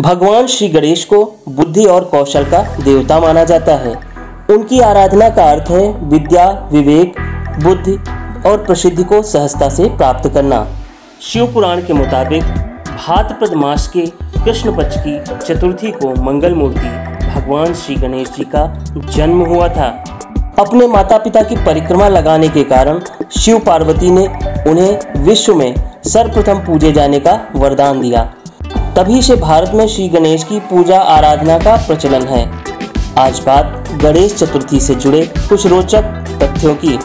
भगवान श्री गणेश को बुद्धि और कौशल का देवता माना जाता है। उनकी आराधना का अर्थ है विद्या, विवेक, बुद्धि और प्रसिद्धि को सहजता से प्राप्त करना। शिव पुराण के मुताबिक भाद्रपद मास के कृष्ण पक्ष की चतुर्थी को मंगल मूर्ति भगवान श्री गणेश जी का जन्म हुआ था। अपने माता पिता की परिक्रमा लगाने के कारण शिव पार्वती ने उन्हें विश्व में सर्वप्रथम पूजे जाने का वरदान दिया। तभी से भारत में श्री गणेश की पूजा आराधना का प्रचलन है। आज बात गणेश चतुर्थी से जुड़े कुछ रोचक तथ्यों की।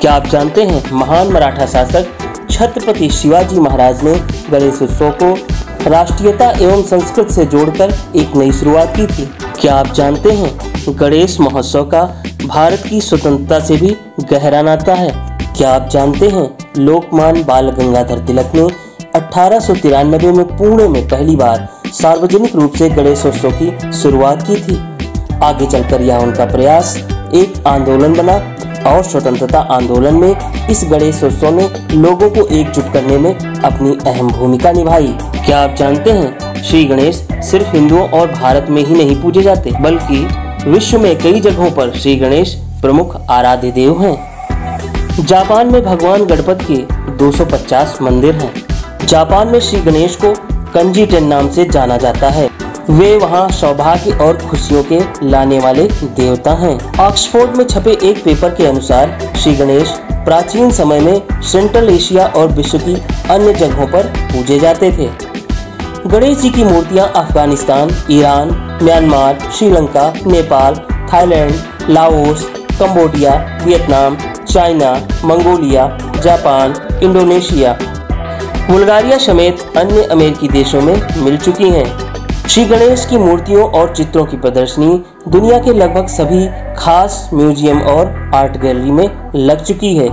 क्या आप जानते हैं महान मराठा शासक छत्रपति शिवाजी महाराज ने गणेश उत्सव को राष्ट्रीयता एवं संस्कृत से जोड़कर एक नई शुरुआत की थी? क्या आप जानते हैं गणेश महोत्सव का भारत की स्वतंत्रता से भी गहरा नाता है? क्या आप जानते हैं लोकमान बाल गंगाधर तिलक ने अठारह सौ तिरानबे में पुणे में पहली बार सार्वजनिक रूप से गणेशोत्सव की शुरुआत की थी। आगे चलकर यह उनका प्रयास एक आंदोलन बना और स्वतंत्रता आंदोलन में इस गणेशोत्सव ने लोगों को एकजुट करने में अपनी अहम भूमिका निभाई। क्या आप जानते हैं, श्री गणेश सिर्फ़ हिंदुओं और भारत में ही नहीं पूजे जाते, बल्कि विश्व में कई जगहों पर श्री गणेश प्रमुख आराध्य देव हैं। जापान में भगवान गणपत के 250 मंदिर हैं। जापान में श्री गणेश को कंजी टेन नाम से जाना जाता है। वे वहाँ सौभाग्य और खुशियों के लाने वाले देवता हैं। ऑक्सफोर्ड में छपे एक पेपर के अनुसार श्री गणेश प्राचीन समय में सेंट्रल एशिया और विश्व की अन्य जगहों पर पूजे जाते थे। गणेश जी की मूर्तियाँ Afghanistan, Iran, Myanmar, Sri Lanka, Nepal, Thailand, Laos, Cambodia, Vietnam, China, Mongolia, Japan, Indonesia Bulgaria समेत अन्य अमेरिकी देशों में मिल चुकी हैं। श्री गणेश की मूर्तियों और चित्रों की प्रदर्शनी दुनिया के लगभग सभी खास म्यूज़ियम और आर्ट गैलरी में लग चुकी है।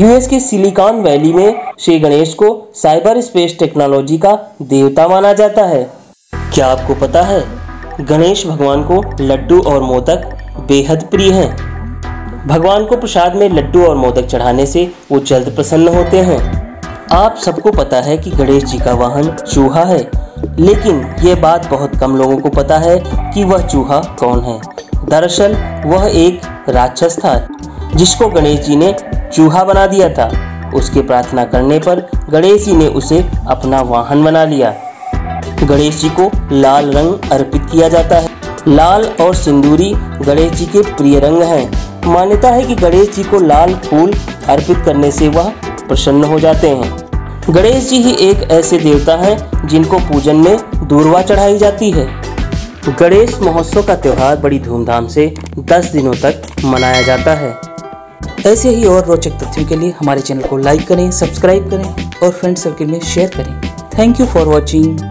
यूएस के सिलिकॉन वैली में श्री गणेश को साइबर स्पेस टेक्नोलॉजी का देवता माना जाता है। क्या आपको पता है, गणेश भगवान को लड्डू और मोदक बेहद प्रिय हैं। भगवान को प्रसाद में लड्डू और मोदक चढ़ाने से वो जल्द प्रसन्न होते हैं। आप सबको पता है कि गणेश जी का वाहन चूहा है, लेकिन ये बात बहुत कम लोगों को पता है कि वह चूहा कौन है। दरअसल, वह एक राक्षस था, जिसको गणेश जी ने चूहा बना दिया था। उसकी प्रार्थना करने पर गणेश जी ने उसे अपना वाहन बना लिया। गणेश जी को लाल रंग अर्पित किया जाता है। लाल और सिंदूरी गणेश जी के प्रिय रंग हैं। मान्यता है कि गणेश जी को लाल फूल अर्पित करने से वह प्रसन्न हो जाते हैं। गणेश जी ही एक ऐसे देवता हैं, जिनको पूजन में दूरवा चढ़ाई जाती है। गणेश महोत्सव का त्यौहार बड़ी धूमधाम से 10 दिनों तक मनाया जाता है। ऐसे ही और रोचक तथ्यों के लिए हमारे चैनल को लाइक करें, सब्सक्राइब करें और फ्रेंड सर्किल में शेयर करें। Thank you for watching.